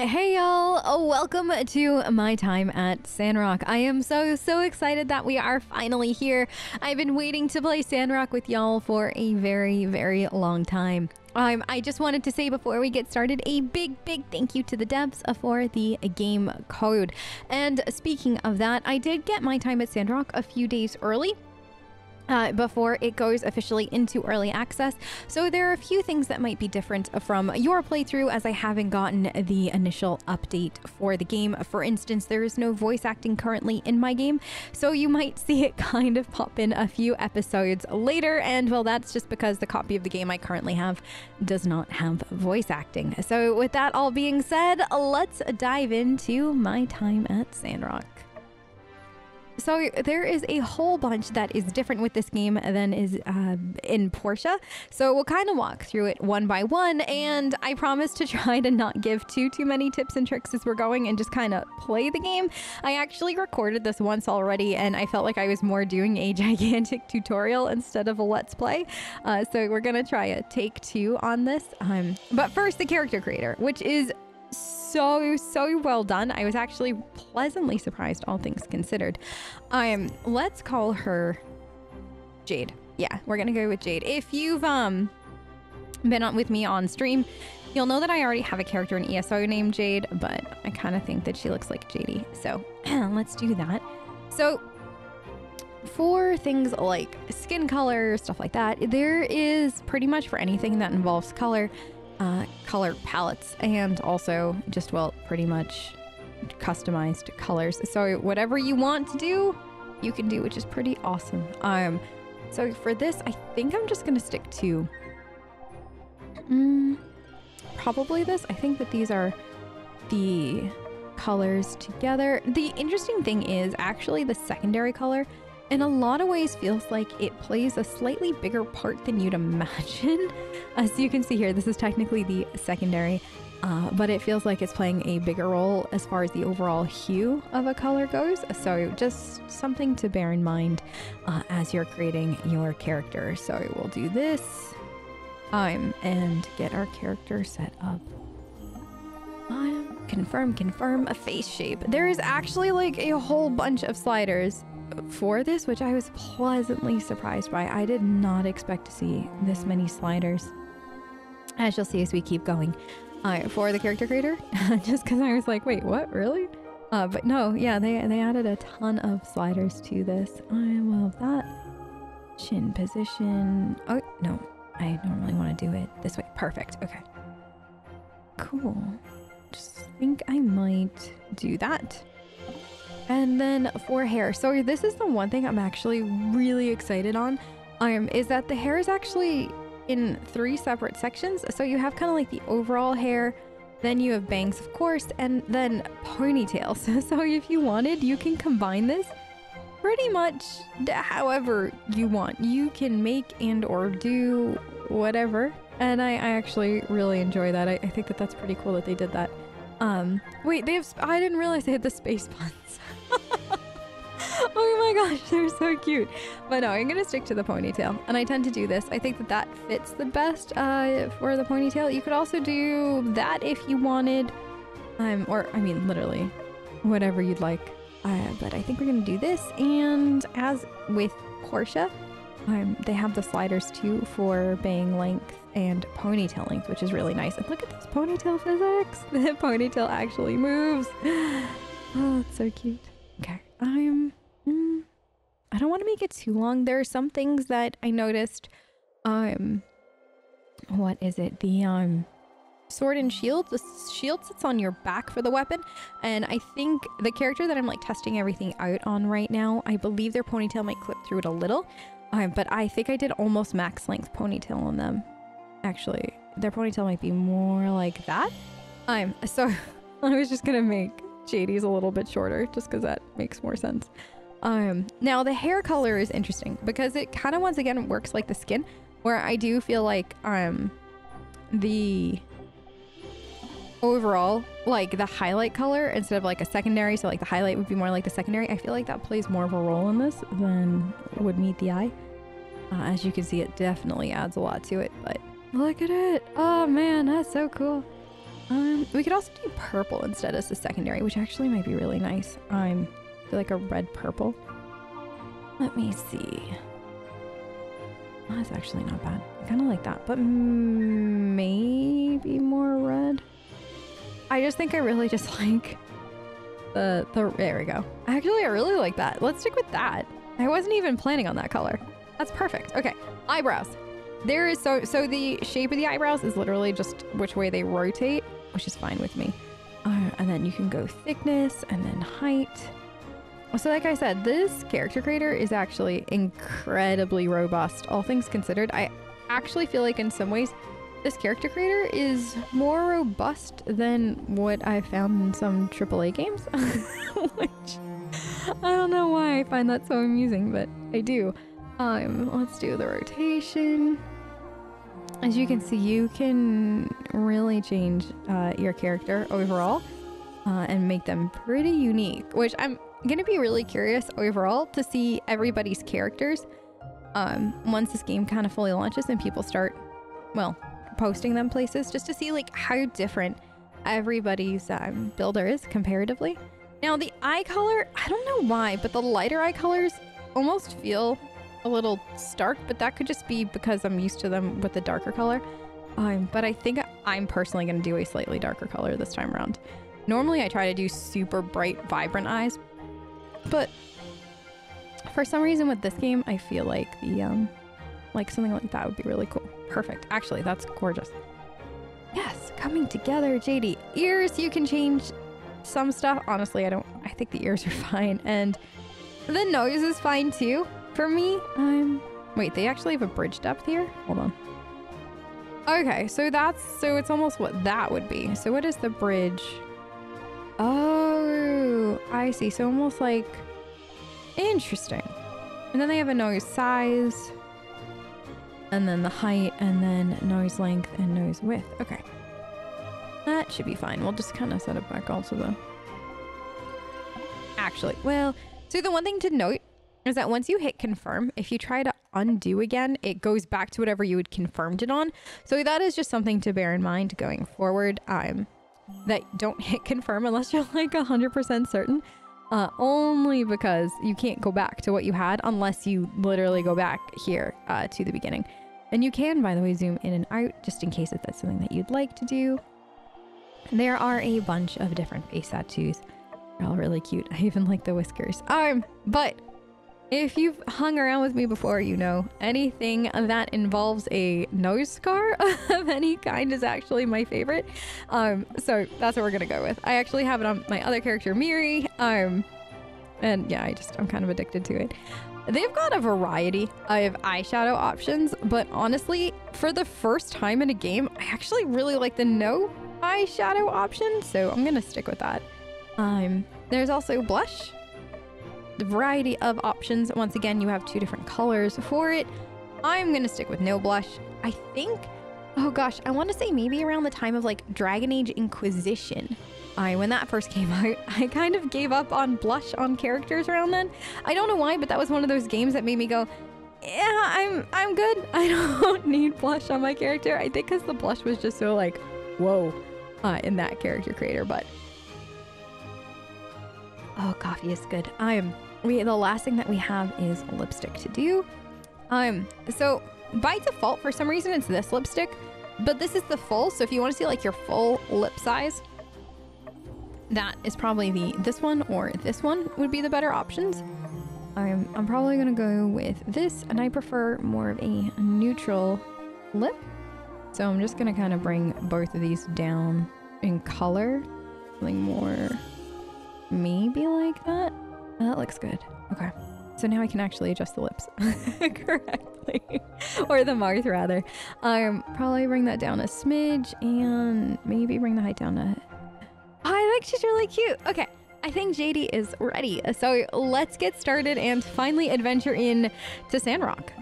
Hey y'all, oh, welcome to my time at Sandrock. I am so, so excited that we are finally here. I've been waiting to play Sandrock with y'all for a very, very long time. Um, I just wanted to say before we get started a big, big thank you to the devs for the game code. And speaking of that, I did get my time at Sandrock a few days early uh, before it goes officially into early access. So there are a few things that might be different from your playthrough as I haven't gotten the initial update for the game. For instance, there is no voice acting currently in my game, so you might see it kind of pop in a few episodes later. And well, that's just because the copy of the game I currently have does not have voice acting. So with that all being said, let's dive into my time at Sandrock. So there is a whole bunch that is different with this game than is uh, in Portia. So we'll kind of walk through it one by one, and I promise to try to not give too too many tips and tricks as we're going, and just kind of play the game. I actually recorded this once already, and I felt like I was more doing a gigantic tutorial instead of a let's play. Uh, so we're gonna try a take two on this. Um, but first, the character creator, which is so so well done. I was actually pleasantly surprised, all things considered. Um, let's call her Jade. Yeah, we're gonna go with Jade. If you've um been on with me on stream, you'll know that I already have a character in ESO named Jade, but I kind of think that she looks like JD. So let's do that. So for things like skin color, stuff like that, there is pretty much for anything that involves color uh, color palettes and also just, well, pretty much customized colors. So whatever you want to do, you can do, which is pretty awesome. Um, so for this, I think I'm just gonna stick to mm, probably this. I think that these are the colors together. The interesting thing is actually the secondary color in a lot of ways feels like it plays a slightly bigger part than you'd imagine. As you can see here, this is technically the secondary, uh, but it feels like it's playing a bigger role as far as the overall hue of a color goes. So just something to bear in mind uh, as you're creating your character. So we'll do this um, and get our character set up. Um, confirm, confirm a face shape. There is actually like a whole bunch of sliders for this, which I was pleasantly surprised by. I did not expect to see this many sliders, as you'll see as we keep going. Uh, for the character creator, just because I was like, wait, what, really? Uh, but no, yeah, they, they added a ton of sliders to this. I love that. Chin position. Oh, no, I normally want to do it this way. Perfect, okay. Cool. Just think I might do that. And then for hair, so this is the one thing I'm actually really excited on, um, is that the hair is actually in three separate sections. So you have kind of like the overall hair, then you have bangs, of course, and then ponytails. So if you wanted, you can combine this pretty much however you want. You can make and or do whatever. And I, I actually really enjoy that. I, I think that that's pretty cool that they did that. Um, wait, they have, I didn't realize they had the space puns. oh my gosh, they're so cute. But no, I'm gonna stick to the ponytail. And I tend to do this. I think that that fits the best uh, for the ponytail. You could also do that if you wanted. Um, or, I mean, literally, whatever you'd like. Uh, but I think we're gonna do this. And as with Portia, um, they have the sliders too for bang length and ponytail length, which is really nice. And look at this ponytail physics. The ponytail actually moves. Oh, it's so cute. Okay, I'm. Mm, I don't want to make it too long. There are some things that I noticed. Um, what is it? The um, sword and shield. The shield sits on your back for the weapon, and I think the character that I'm like testing everything out on right now, I believe their ponytail might clip through it a little. But I think I did almost max length ponytail on them. Actually, their ponytail might be more like that. Um, so I was just gonna make JD's a little bit shorter just because that makes more sense. Um, now the hair color is interesting because it kind of once again works like the skin where I do feel like um the overall like the highlight color instead of like a secondary so like the highlight would be more like the secondary I feel like that plays more of a role in this than would meet the eye uh, as you can see it definitely adds a lot to it but look at it oh man that's so cool Um, we could also do purple instead as the secondary, which actually might be really nice. I'm like a red purple. Let me see. Oh, that's actually not bad. I kind of like that, but maybe more red. I just think I really just like the the. There we go. Actually, I really like that. Let's stick with that. I wasn't even planning on that color. That's perfect. Okay, eyebrows. There is so so the shape of the eyebrows is literally just which way they rotate, which is fine with me. Uh, and then you can go thickness and then height. So like I said, this character creator is actually incredibly robust, all things considered. I actually feel like in some ways this character creator is more robust than what I found in some AAA games, which I don't know why I find that so amusing, but I do. Um, let's do the rotation. As you can see, you can really change uh, your character overall uh, and make them pretty unique, which I'm gonna be really curious overall to see everybody's characters um, once this game kind of fully launches and people start, well, posting them places just to see like how different everybody's um, builder is comparatively. Now the eye color, I don't know why, but the lighter eye colors almost feel a little stark, but that could just be because I'm used to them with the darker color. Um, but I think I'm personally going to do a slightly darker color this time around. Normally I try to do super bright, vibrant eyes, but for some reason with this game, I feel like the, um, like something like that would be really cool. Perfect. Actually, that's gorgeous. Yes, coming together, JD. Ears, you can change some stuff. Honestly, I don't, I think the ears are fine. And the nose is fine too. For me, I'm... Wait, they actually have a bridge depth here? Hold on. Okay, so that's... So it's almost what that would be. So what is the bridge? Oh, I see. So almost like... Interesting. And then they have a nose size. And then the height, and then nose length and nose width. Okay. That should be fine. We'll just kind of set it back also, though. Actually, well... So the one thing to note is that once you hit confirm, if you try to undo again, it goes back to whatever you had confirmed it on. So that is just something to bear in mind going forward. Um, that don't hit confirm unless you're like 100% certain. Uh, only because you can't go back to what you had unless you literally go back here uh, to the beginning. And you can, by the way, zoom in and out just in case if that's something that you'd like to do. There are a bunch of different face tattoos. They're all really cute. I even like the whiskers. Um, but if you've hung around with me before, you know anything that involves a nose scar of any kind is actually my favorite. Um, so that's what we're gonna go with. I actually have it on my other character, Miri. Um, and yeah, I just I'm kind of addicted to it. They've got a variety of eyeshadow options, but honestly, for the first time in a game, I actually really like the no eyeshadow option, so I'm gonna stick with that. Um, there's also blush, The variety of options. Once again, you have two different colors for it. I'm gonna stick with no blush. I think, oh gosh, I want to say maybe around the time of like Dragon Age Inquisition. I, when that first came out, I kind of gave up on blush on characters around then. I don't know why, but that was one of those games that made me go, yeah, I'm I'm good. I don't need blush on my character. I think because the blush was just so like, whoa, uh, in that character creator. But oh, coffee is good. I'm we the last thing that we have is lipstick to do. Um, so by default, for some reason, it's this lipstick, but this is the full. So if you want to see like your full lip size, that is probably the this one or this one would be the better options. I'm I'm probably gonna go with this, and I prefer more of a neutral lip. So I'm just gonna kind of bring both of these down in color, something more maybe like that. That looks good. Okay. So now I can actually adjust the lips correctly. or the mouth, rather. Um, probably bring that down a smidge and maybe bring the height down a... Oh, I think she's really cute. Okay. I think JD is ready. So let's get started and finally adventure in to Sandrock.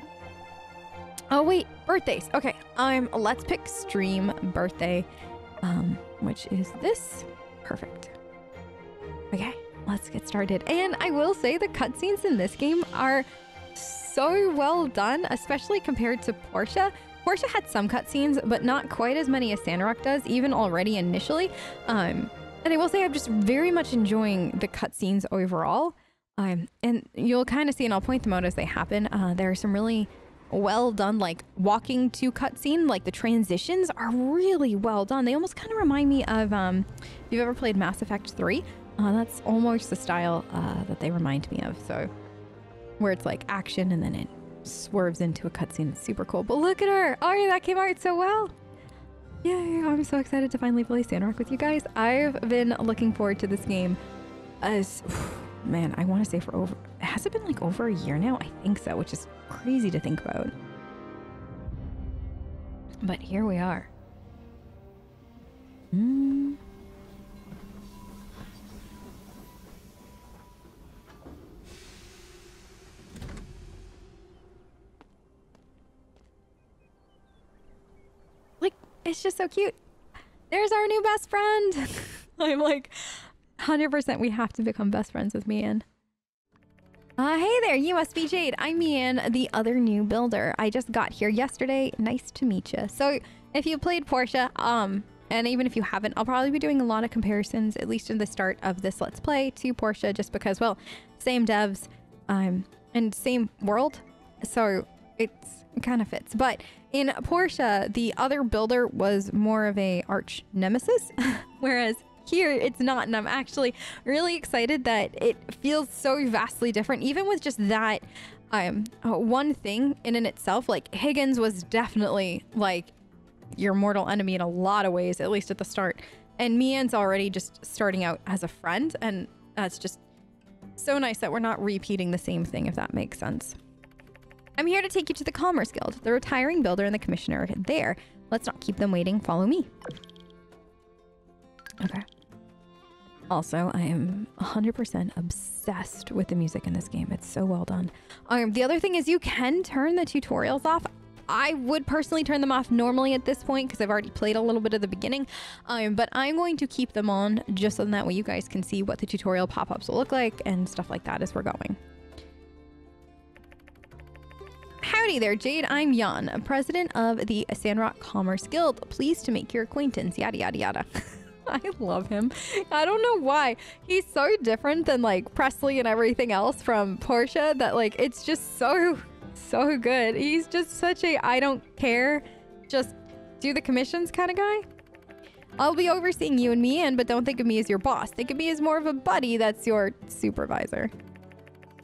Oh wait, birthdays. Okay, um, let's pick stream birthday, um, which is this. Perfect. Okay let's get started. And I will say the cutscenes in this game are so well done, especially compared to Portia. Portia had some cutscenes, but not quite as many as Sandrock does, even already initially. Um, and I will say I'm just very much enjoying the cutscenes overall. Um, and you'll kind of see, and I'll point them out as they happen. Uh, there are some really well done, like walking to cutscene, like the transitions are really well done. They almost kind of remind me of um, if you've ever played Mass Effect 3, uh, that's almost the style uh, that they remind me of. So, where it's like action and then it swerves into a cutscene. It's super cool. But look at her. Oh, yeah, that came out so well. Yay, I'm so excited to finally play Sandrock with you guys. I've been looking forward to this game as, man, I want to say for over, has it been like over a year now? I think so, which is crazy to think about. But here we are. Hmm. It's just so cute. There's our new best friend. I'm like, 100% we have to become best friends with Mi-an. Uh, hey there, USB Jade. I'm Mi-an, the other new builder. I just got here yesterday. Nice to meet you. So, if you played Portia, um, and even if you haven't, I'll probably be doing a lot of comparisons, at least in the start of this Let's Play, to Portia, just because, well, same devs, um, and same world. So, it's, it kind of fits. But in Portia, the other builder was more of a arch nemesis, whereas here it's not. And i'm actually really excited that it feels so vastly different even with just that um uh, one thing in and itself. Like higgins was definitely like your mortal enemy in a lot of ways at least at the start. And Mi-an's already just starting out as a friend and that's just so nice that we're not repeating the same thing if that makes sense i'm here to take you to the commerce guild the retiring builder and the commissioner are there let's not keep them waiting follow me okay also, I am 100% obsessed with the music in this game. It's so well done. Um, the other thing is you can turn the tutorials off. I would personally turn them off normally at this point because I've already played a little bit of the beginning. Um, but I'm going to keep them on just so that way you guys can see what the tutorial pop-ups will look like and stuff like that as we're going. Howdy there, Jade. I'm Jan, president of the Sandrock Commerce Guild. Pleased to make your acquaintance. Yada, yada, yada. I love him. I don't know why. He's so different than like Presley and everything else from Portia that like it's just so so good. He's just such a I don't care, just do the commissions kind of guy. I'll be overseeing you and Mi-an, but don't think of me as your boss. Think of me as more of a buddy that's your supervisor.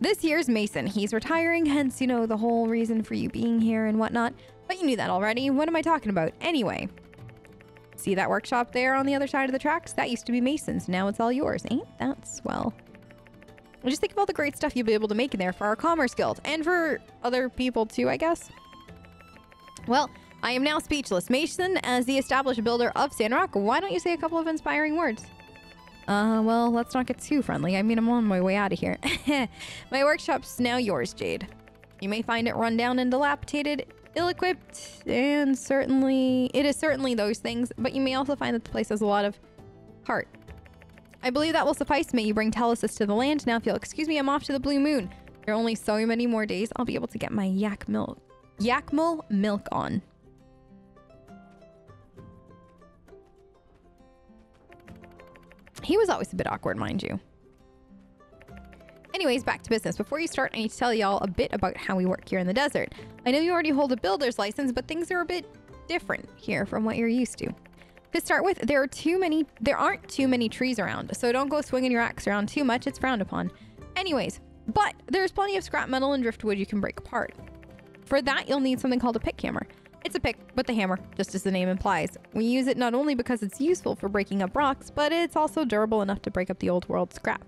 This year's Mason. He's retiring, hence, you know, the whole reason for you being here and whatnot. But you knew that already. What am I talking about? Anyway, See that workshop there on the other side of the tracks? That used to be Mason's. Now it's all yours. Ain't that swell? Just think of all the great stuff you'll be able to make in there for our Commerce Guild. And for other people too, I guess. Well, I am now speechless. Mason, as the established builder of Sandrock, why don't you say a couple of inspiring words? Uh, well, let's not get too friendly. I mean, I'm on my way out of here. my workshop's now yours, Jade. You may find it run down and dilapidated ill-equipped and certainly it is certainly those things but you may also find that the place has a lot of heart i believe that will suffice may you bring telesis to the land now if you'll excuse me i'm off to the blue moon there are only so many more days i'll be able to get my yak milk yak yakmel milk on he was always a bit awkward mind you Anyways, back to business. Before you start, I need to tell y'all a bit about how we work here in the desert. I know you already hold a builder's license, but things are a bit different here from what you're used to. To start with, there are too many there aren't too many trees around, so don't go swinging your axe around too much, it's frowned upon. Anyways, but there's plenty of scrap metal and driftwood you can break apart. For that, you'll need something called a pick hammer. It's a pick with the hammer, just as the name implies. We use it not only because it's useful for breaking up rocks, but it's also durable enough to break up the old world scrap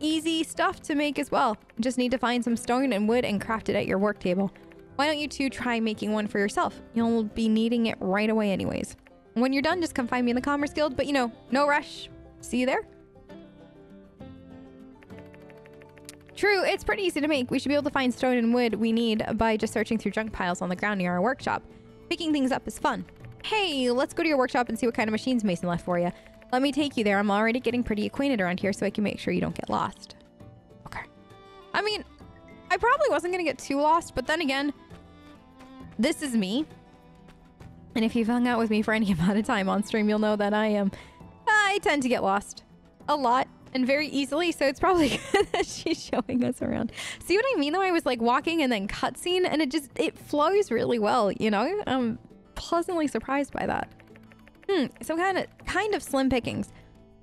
easy stuff to make as well. Just need to find some stone and wood and craft it at your work table. Why don't you two try making one for yourself? You'll be needing it right away anyways. When you're done, just come find me in the Commerce Guild, but you know, no rush. See you there. True, it's pretty easy to make. We should be able to find stone and wood we need by just searching through junk piles on the ground near our workshop. Picking things up is fun. Hey, let's go to your workshop and see what kind of machines Mason left for you. Let me take you there. I'm already getting pretty acquainted around here so I can make sure you don't get lost. Okay. I mean, I probably wasn't going to get too lost, but then again, this is me. And if you've hung out with me for any amount of time on stream, you'll know that I am. I tend to get lost a lot and very easily. So it's probably that she's showing us around. See what I mean? Though I was like walking and then cutscene, and it just it flows really well. You know, I'm pleasantly surprised by that. Hmm. Some kind of kind of slim pickings,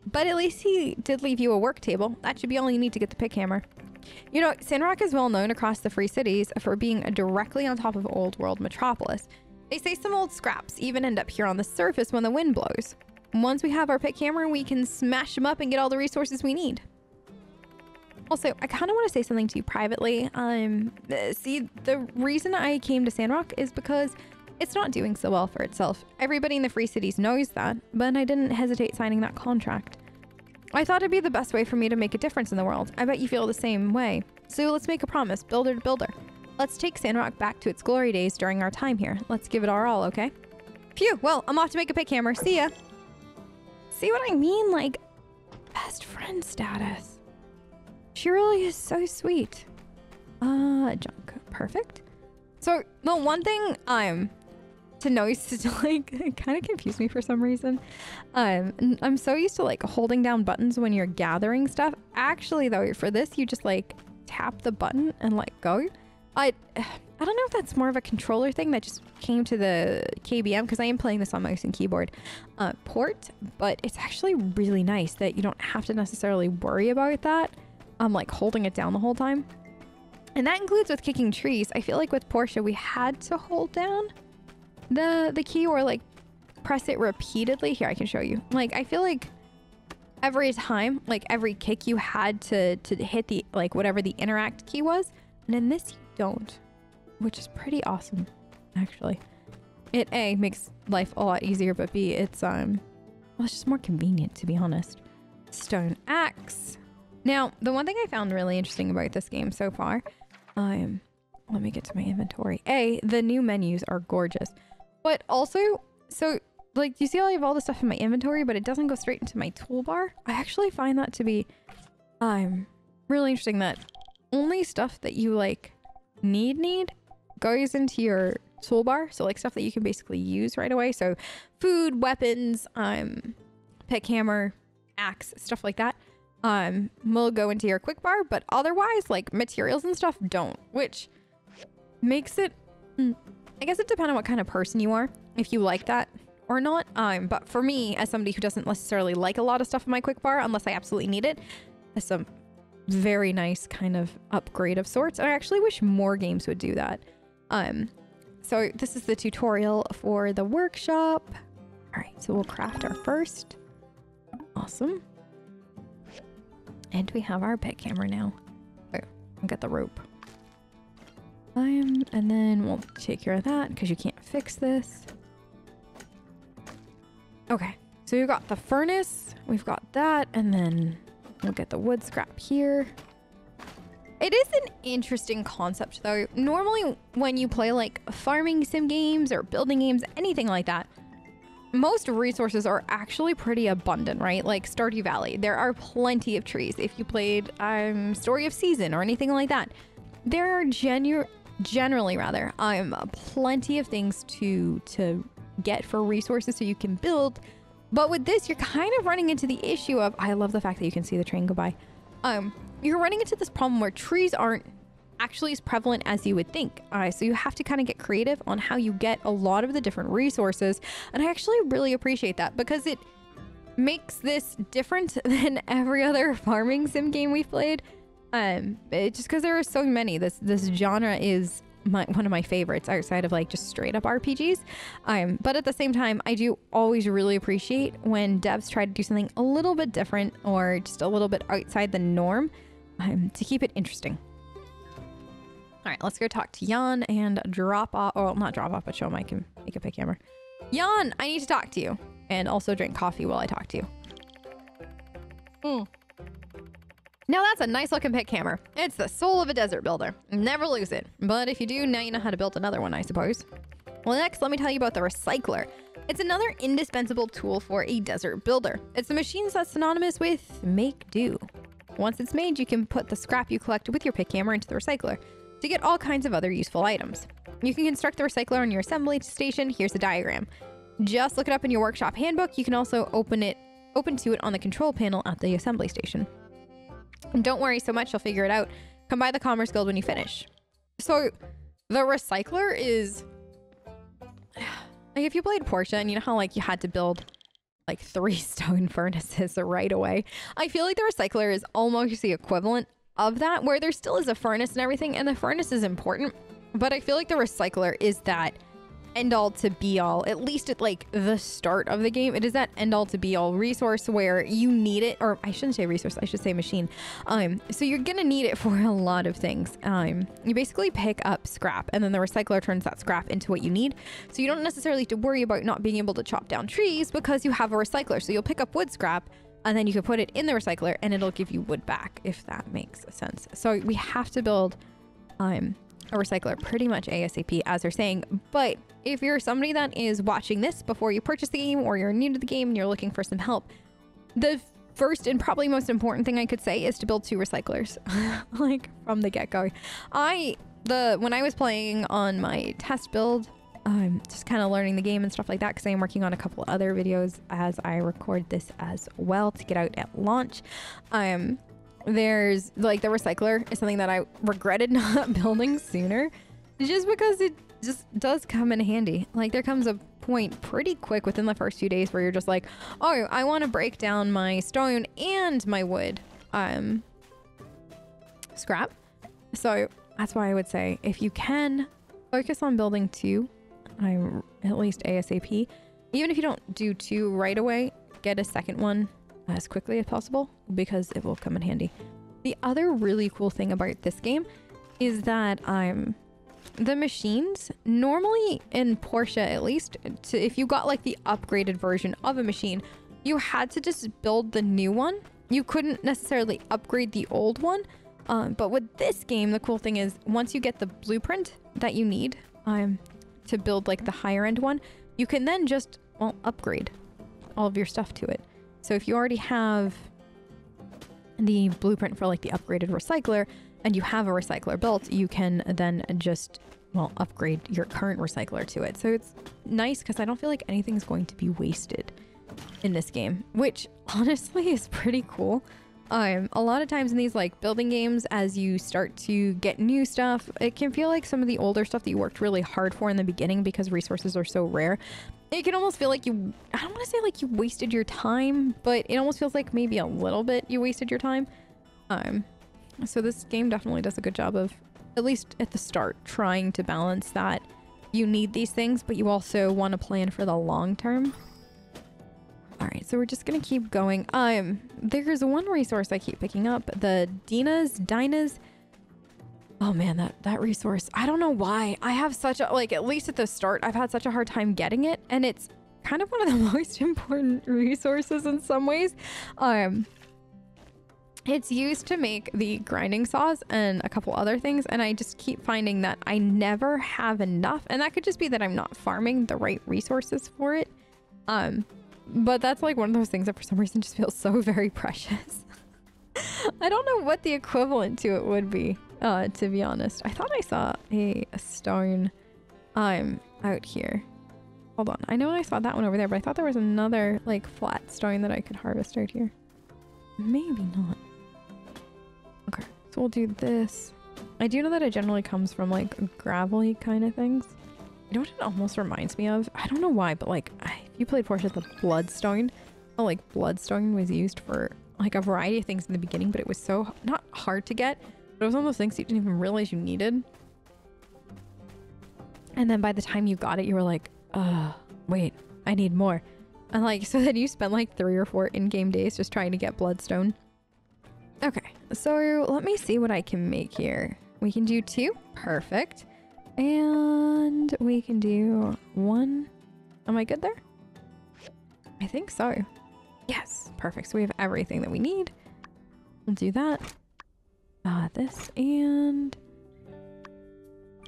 but at least he did leave you a work table. That should be all you need to get the pick hammer. You know, Sandrock is well known across the Free Cities for being directly on top of Old World Metropolis. They say some old scraps even end up here on the surface when the wind blows. Once we have our pick hammer, we can smash them up and get all the resources we need. Also, I kind of want to say something to you privately. Um, see, the reason I came to Sandrock is because it's not doing so well for itself. Everybody in the Free Cities knows that, but I didn't hesitate signing that contract. I thought it'd be the best way for me to make a difference in the world. I bet you feel the same way. So let's make a promise, builder to builder. Let's take Sandrock back to its glory days during our time here. Let's give it our all, okay? Phew, well, I'm off to make a pick hammer. See ya. See what I mean? Like, best friend status. She really is so sweet. Uh, junk. Perfect. So, the one thing um to know is to like kind of confuse me for some reason. Um, I'm so used to like holding down buttons when you're gathering stuff. Actually, though, for this, you just like tap the button and let go. I I don't know if that's more of a controller thing that just came to the KBM because I am playing this on mouse and keyboard uh, port, but it's actually really nice that you don't have to necessarily worry about that. I'm um, like holding it down the whole time. And that includes with kicking trees. I feel like with Portia, we had to hold down the the key or like press it repeatedly. Here, I can show you. Like, I feel like every time, like every kick you had to, to hit the, like whatever the interact key was. And in this, you don't which is pretty awesome, actually. It A makes life a lot easier, but B it's um well it's just more convenient to be honest. Stone axe. Now, the one thing I found really interesting about this game so far, um let me get to my inventory. A, the new menus are gorgeous. But also, so like you see I have all the stuff in my inventory, but it doesn't go straight into my toolbar? I actually find that to be um really interesting that only stuff that you like need need goes into your toolbar. So like stuff that you can basically use right away. So food, weapons, um, pick hammer, axe, stuff like that. Um, will go into your quick bar, but otherwise like materials and stuff don't, which makes it, mm, I guess it depends on what kind of person you are, if you like that or not. Um, but for me, as somebody who doesn't necessarily like a lot of stuff in my quick bar, unless I absolutely need it, that's some very nice kind of upgrade of sorts. I actually wish more games would do that. Um, so this is the tutorial for the workshop. All right, so we'll craft our first. Awesome. And we have our pick hammer now. Oh, I'll get the rope. Um, and then we'll take care of that because you can't fix this. Okay, so we've got the furnace, we've got that, and then we'll get the wood scrap here. It is an interesting concept though. Normally when you play like farming sim games or building games, anything like that, most resources are actually pretty abundant, right? Like Stardew Valley, there are plenty of trees. If you played um, Story of Season or anything like that, there are genu generally rather um plenty of things to to get for resources so you can build. But with this, you're kind of running into the issue of I love the fact that you can see the train go by. Um, you're running into this problem where trees aren't actually as prevalent as you would think. Uh, so you have to kind of get creative on how you get a lot of the different resources. And I actually really appreciate that because it makes this different than every other farming sim game we've played. Um, it, just because there are so many, this this genre is my, one of my favorites outside of like just straight up RPGs. Um, but at the same time, I do always really appreciate when devs try to do something a little bit different or just a little bit outside the norm um, to keep it interesting. All right, let's go talk to Jan and drop off, or not drop off, but show him I can make a pick hammer. Jan, I need to talk to you and also drink coffee while I talk to you. Mm. Now that's a nice looking pick hammer. It's the soul of a desert builder. Never lose it. But if you do, now you know how to build another one, I suppose. Well, next, let me tell you about the recycler. It's another indispensable tool for a desert builder. It's a machine that's synonymous with make do. Once it's made, you can put the scrap you collect with your pick hammer into the recycler to get all kinds of other useful items. You can construct the recycler on your assembly station. Here's the diagram. Just look it up in your workshop handbook. You can also open it open to it on the control panel at the assembly station. And don't worry so much, you'll figure it out. Come by the Commerce Guild when you finish. So the recycler is like if you played Portia and you know how like you had to build like three stone furnaces right away. I feel like the recycler is almost the equivalent of that where there still is a furnace and everything and the furnace is important, but I feel like the recycler is that end all to be all, at least at like the start of the game. It is that end all to be all resource where you need it, or I shouldn't say resource, I should say machine. Um, so you're gonna need it for a lot of things. Um, you basically pick up scrap and then the recycler turns that scrap into what you need. So you don't necessarily have to worry about not being able to chop down trees because you have a recycler. So you'll pick up wood scrap and then you can put it in the recycler and it'll give you wood back if that makes sense. So we have to build um, a recycler pretty much ASAP as they're saying. But if you're somebody that is watching this before you purchase the game or you're new to the game and you're looking for some help, the first and probably most important thing I could say is to build two recyclers like from the get-go. I the when I was playing on my test build, I'm just kind of learning the game and stuff like that because I'm working on a couple other videos as I record this as well to get out at launch. Um there's like the recycler is something that I regretted not building sooner just because it just does come in handy. Like there comes a point pretty quick within the first few days where you're just like, oh, I want to break down my stone and my wood um, scrap. So that's why I would say if you can focus on building two, I'm at least ASAP. Even if you don't do two right away, get a second one as quickly as possible because it will come in handy. The other really cool thing about this game is that I'm the machines normally in Portia at least to, if you got like the upgraded version of a machine you had to just build the new one you couldn't necessarily upgrade the old one um, but with this game the cool thing is once you get the blueprint that you need um, to build like the higher end one you can then just well upgrade all of your stuff to it so if you already have the blueprint for like the upgraded recycler and you have a recycler built, you can then just, well, upgrade your current recycler to it. So it's nice because I don't feel like anything's going to be wasted in this game, which honestly is pretty cool. Um, a lot of times in these like building games, as you start to get new stuff, it can feel like some of the older stuff that you worked really hard for in the beginning because resources are so rare. It can almost feel like you, I don't want to say like you wasted your time, but it almost feels like maybe a little bit you wasted your time. Um, so this game definitely does a good job of, at least at the start, trying to balance that you need these things, but you also want to plan for the long term. All right, so we're just gonna keep going. Um, there's one resource I keep picking up, the Dina's, Dinah's. Oh man, that, that resource, I don't know why. I have such a, like, at least at the start, I've had such a hard time getting it, and it's kind of one of the most important resources in some ways. Um, it's used to make the grinding saws and a couple other things, and I just keep finding that I never have enough. And that could just be that I'm not farming the right resources for it. Um, but that's like one of those things that for some reason just feels so very precious. I don't know what the equivalent to it would be, uh, to be honest. I thought I saw a, a stone um, out here. Hold on. I know I saw that one over there, but I thought there was another like flat stone that I could harvest out here. Maybe not. Okay, so we'll do this. I do know that it generally comes from like gravelly kind of things. You know what it almost reminds me of? I don't know why, but like if you played Portia the Bloodstone, oh, like Bloodstone was used for like a variety of things in the beginning, but it was so not hard to get, it was one of those things you didn't even realize you needed. And then by the time you got it, you were like, uh, wait, I need more. And like, so then you spent like three or four in-game days just trying to get Bloodstone. Okay, so let me see what I can make here. We can do two. Perfect. And we can do one. Am I good there? I think so. Yes, perfect. So we have everything that we need. We'll do that. Uh, this and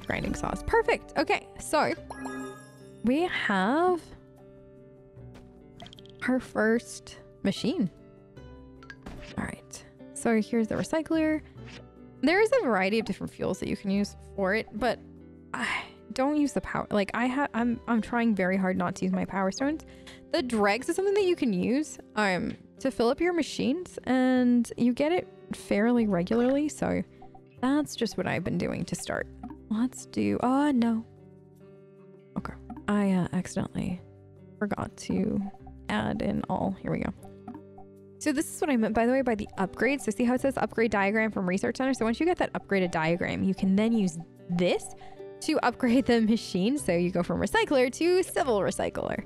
grinding sauce. Perfect. Okay, so we have our first machine. All right. So here's the recycler. There is a variety of different fuels that you can use for it, but I don't use the power. Like I have, I'm I'm trying very hard not to use my power stones. The dregs is something that you can use um to fill up your machines, and you get it fairly regularly. So that's just what I've been doing to start. Let's do. Oh no. Okay, I uh, accidentally forgot to add in all. Here we go. So this is what I meant, by the way, by the upgrade. So see how it says upgrade diagram from Research Center? So once you get that upgraded diagram, you can then use this to upgrade the machine. So you go from recycler to civil recycler,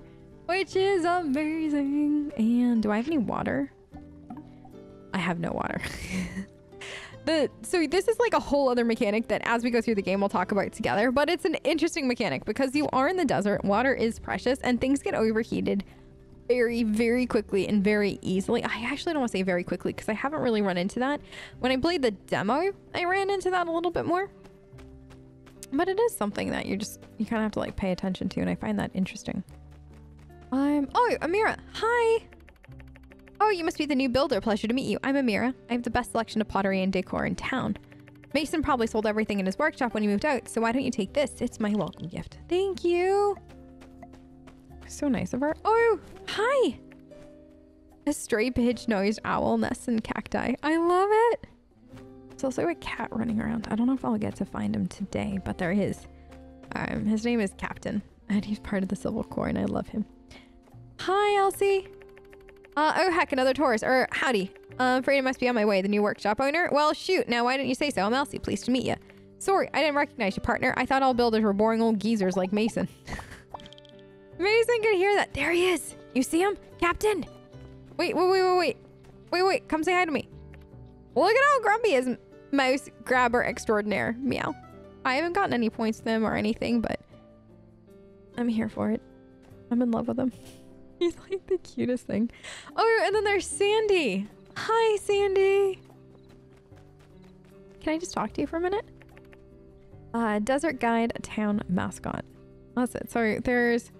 which is amazing. And do I have any water? I have no water. the so this is like a whole other mechanic that as we go through the game we'll talk about together, but it's an interesting mechanic because you are in the desert, water is precious and things get overheated very, very quickly and very easily. I actually don't want to say very quickly because I haven't really run into that. When I played the demo, I ran into that a little bit more. But it is something that you just, you kind of have to like pay attention to and I find that interesting. Um, oh, Amirah, hi. Oh, you must be the new builder. Pleasure to meet you. I'm Amirah. I have the best selection of pottery and decor in town. Mason probably sold everything in his workshop when he moved out, so why don't you take this? It's my welcome gift. Thank you. So nice of her. Oh, hi. A stray pigeon-nosed owl nests in cacti. I love it. There's also a cat running around. I don't know if I'll get to find him today, but there is. Um, his name is Captain, and he's part of the Civil Corps, and I love him. Hi, Elsie. Uh, oh heck, another tourist. Or howdy. Uh, I'm afraid I must be on my way. The new workshop owner. Well, shoot. Now, why didn't you say so? I'm Elsie. Pleased to meet you. Sorry, I didn't recognize you, partner. I thought all builders were boring old geezers like Mason. Mason can hear that. There he is. You see him? Captain. Wait, wait, wait, wait, wait. Wait, wait. Come say hi to me. Look at how grumpy is mouse grabber extraordinaire. Meow. I haven't gotten any points to them or anything, but I'm here for it. I'm in love with him. He's like the cutest thing. Oh, and then there's Sandy. Hi, Sandy. Can I just talk to you for a minute? Uh, desert guide, town mascot. That's it. So there's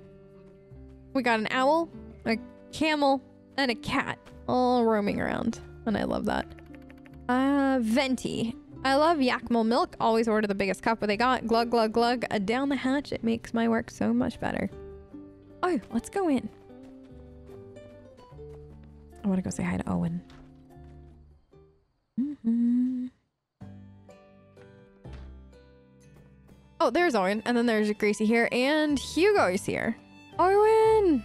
we got an owl, a camel, and a cat all roaming around. And I love that. Uh, venti. I love Yakmel milk. Always order the biggest cup what they got. Glug, glug, glug. Uh, down the hatch. It makes my work so much better. Oh, let's go in. I want to go say hi to Owen. Mm -hmm. Oh, there's Owen. And then there's Gracie here. And Hugo is here. Owen!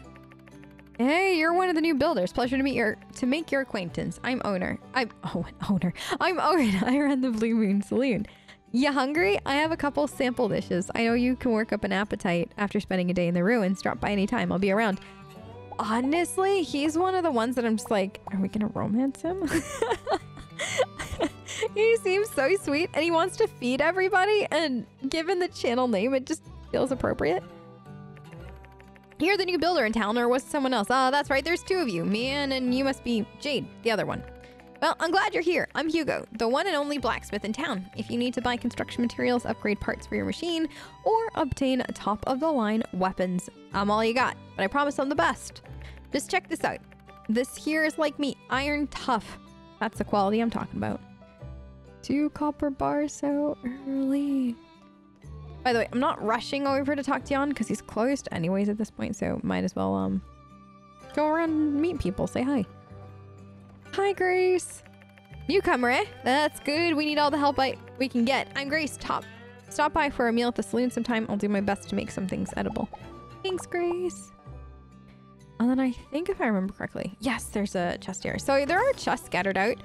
Hey, you're one of the new builders. Pleasure to meet your to make your acquaintance. I'm owner. I'm Owen owner. I'm Owen. I run the Blue Moon Saloon. You hungry? I have a couple sample dishes. I know you can work up an appetite after spending a day in the ruins. Drop by anytime. I'll be around. Honestly, he's one of the ones that I'm just like, are we gonna romance him? he seems so sweet and he wants to feed everybody and given the channel name, it just feels appropriate. You're the new builder in town, or was someone else? Ah, that's right, there's two of you. Me and, and you must be Jade, the other one. Well, I'm glad you're here. I'm Hugo, the one and only blacksmith in town. If you need to buy construction materials, upgrade parts for your machine, or obtain top-of-the-line weapons, I'm all you got, but I promise I'm the best. Just check this out. This here is like me, iron tough. That's the quality I'm talking about. Two copper bars so early. By the way, I'm not rushing over to talk to Jan because he's closed anyways at this point, so might as well um go around and meet people, say hi. Hi, Grace. Newcomer, eh? That's good. We need all the help I we can get. I'm Grace. Top. Stop by for a meal at the saloon sometime. I'll do my best to make some things edible. Thanks, Grace. And then I think if I remember correctly, yes, there's a chest here. So there are chests scattered out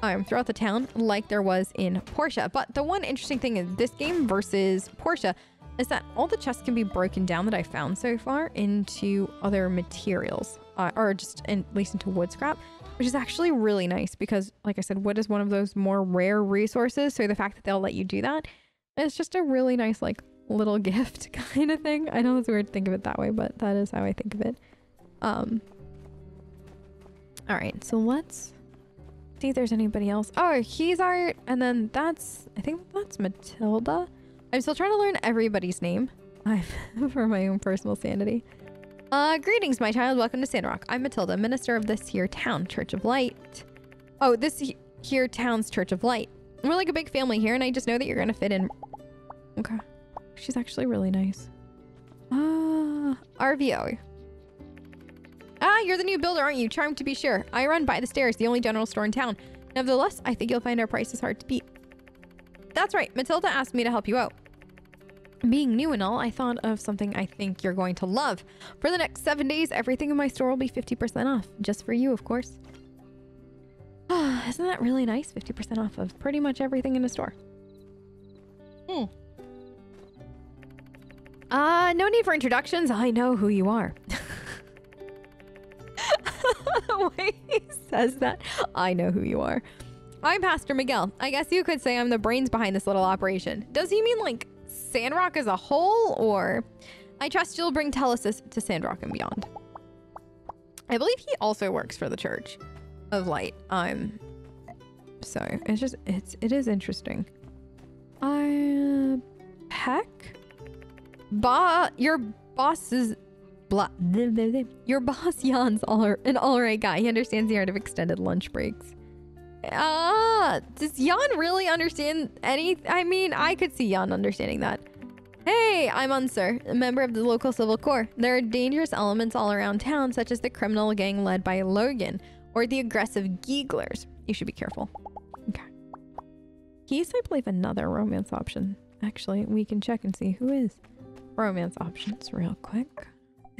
um, throughout the town like there was in Portia. But the one interesting thing in this game versus Portia is that all the chests can be broken down that I found so far into other materials uh, or just in, at least into wood scrap, which is actually really nice because like I said, wood is one of those more rare resources. So the fact that they'll let you do that is just a really nice like little gift kind of thing. I know it's weird to think of it that way, but that is how I think of it. Um, all right, so let's see if there's anybody else. Oh, he's art. And then that's, I think that's Matilda. I'm still trying to learn everybody's name I'm for my own personal sanity. Uh, greetings, my child. Welcome to Sandrock. I'm Matilda, minister of this here town, Church of Light. Oh, this here town's Church of Light. We're like a big family here, and I just know that you're gonna fit in. Okay. she's actually really nice. Ah, Arvio. Ah, you're the new builder, aren't you? Charmed to be sure. I run by the stairs, the only general store in town. Nevertheless, I think you'll find our prices hard to beat. That's right. Matilda asked me to help you out. Being new and all, I thought of something I think you're going to love. For the next seven days, everything in my store will be 50% off. Just for you, of course. Ah, isn't that really nice? 50% off of pretty much everything in the store. Hmm. Uh, no need for introductions. I know who you are. the way he says that, I know who you are. I'm Pastor Miguel. I guess you could say I'm the brains behind this little operation. Does he mean like Sandrock as a whole, or I trust you'll bring Telesis to Sandrock and beyond? I believe he also works for the Church of Light. Um, so it's just it's it is interesting. I uh, Peck, ba your boss is blah. Your boss Jan's all an all right guy. He understands the art of extended lunch breaks. Ah, does Jan really understand any? I mean, I could see Jan understanding that. Hey, I'm Unsur, a member of the local civil corps. There are dangerous elements all around town, such as the criminal gang led by Logan or the aggressive Geeglers. You should be careful. Okay. He's, I believe, another romance option. Actually, we can check and see who is romance options real quick.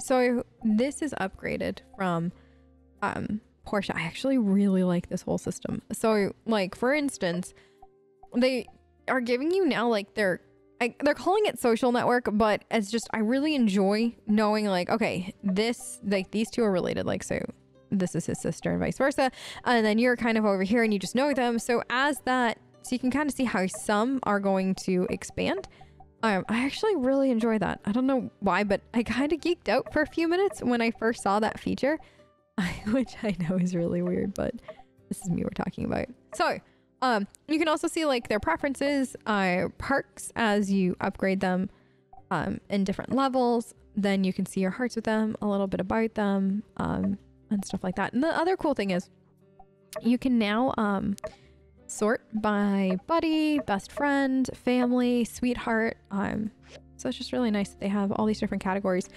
So this is upgraded from um, Portia. I actually really like this whole system. So like for instance, they are giving you now like their I, they're calling it social network, but it's just I really enjoy knowing like okay, this like these two are related. Like so, this is his sister and vice versa, and then you're kind of over here and you just know them. So as that, so you can kind of see how some are going to expand. Um, I actually really enjoy that. I don't know why, but I kind of geeked out for a few minutes when I first saw that feature, which I know is really weird, but this is me we're talking about. So, um, you can also see like their preferences, uh, perks as you upgrade them, um, in different levels. Then you can see your hearts with them, a little bit about them, um, and stuff like that. And the other cool thing is you can now, um, sort by buddy, best friend, family, sweetheart. Um, so it's just really nice that they have all these different categories.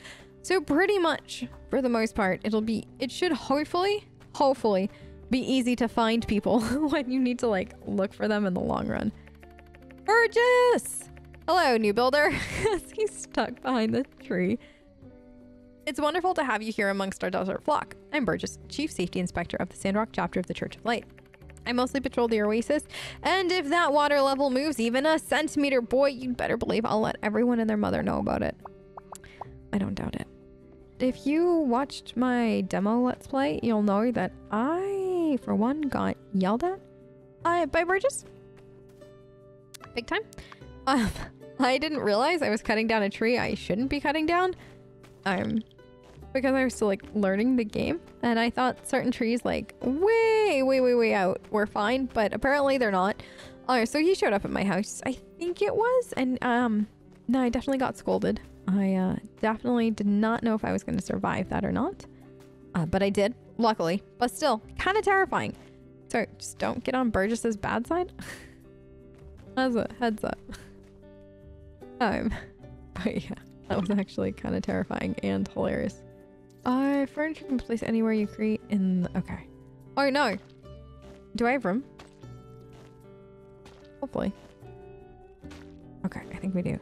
So pretty much, for the most part, it'll be, it should hopefully, hopefully be easy to find people when you need to like look for them in the long run. Burgess! Hello, new builder. He's stuck behind the tree. It's wonderful to have you here amongst our desert flock. I'm Burgess, Chief Safety Inspector of the Sandrock chapter of the Church of Light. I mostly patrol the oasis, and if that water level moves even a centimeter, boy, you'd better believe I'll let everyone and their mother know about it. I don't doubt it. If you watched my demo Let's Play, you'll know that I, for one, got yelled at uh, by Burgess. Big time. Um, I didn't realize I was cutting down a tree I shouldn't be cutting down. Um, because I was still like learning the game and I thought certain trees like way, way, way, way out were fine, but apparently they're not. Alright, so he showed up at my house, I think it was, and um, no, I definitely got scolded. I uh, definitely did not know if I was going to survive that or not, uh, but I did, luckily, but still kind of terrifying. So just don't get on Burgess's bad side. As a heads up. Um, but yeah, that was actually kind of terrifying and hilarious. Uh, furniture can place anywhere you create in... The, okay. Oh, no. Do I have room? Hopefully. Okay, I think we do.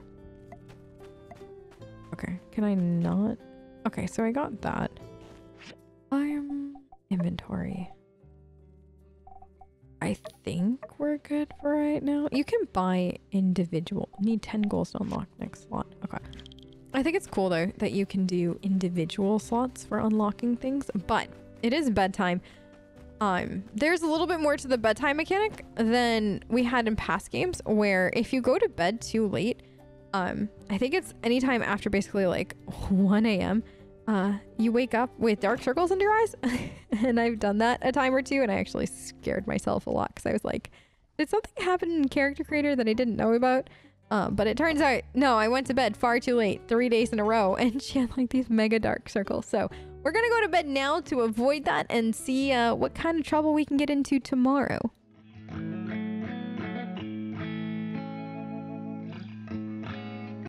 Okay, can I not? Okay, so I got that. I'm inventory. I think we're good for right now. You can buy individual. Need 10 gols to unlock next slot. Okay. I think it's cool though that you can do individual slots for unlocking things, but it is bedtime. Um, there's a little bit more to the bedtime mechanic than we had in past games where if you go to bed too late, um, I think it's anytime after basically like 1 a.m., uh, you wake up with dark circles under your eyes. and I've done that a time or two and I actually scared myself a lot because I was like, did something happen in Character Creator that I didn't know about? Uh, but it turns out, no, I went to bed far too late, three days in a row, and she had like these mega dark circles. So we're gonna go to bed now to avoid that and see uh, what kind of trouble we can get into tomorrow.